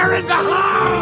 there in the house!